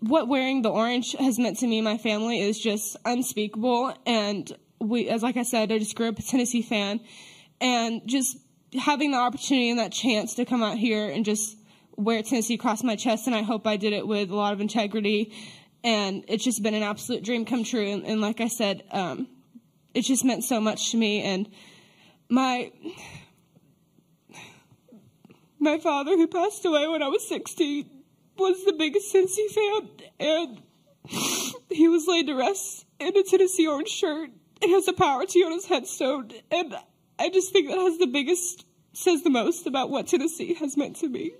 what wearing the orange has meant to me and my family is just unspeakable. And we, as like I said, I just grew up a Tennessee fan, and just having the opportunity and that chance to come out here and just wear Tennessee across my chest, and I hope I did it with a lot of integrity. And it's just been an absolute dream come true. And, and like I said, um, it just meant so much to me. And my my father, who passed away when I was 16, was the biggest Tennessee fan, and he was laid to rest in a Tennessee orange shirt. It has a power T on his headstone, and I just think that has the biggest, says the most about what Tennessee has meant to me.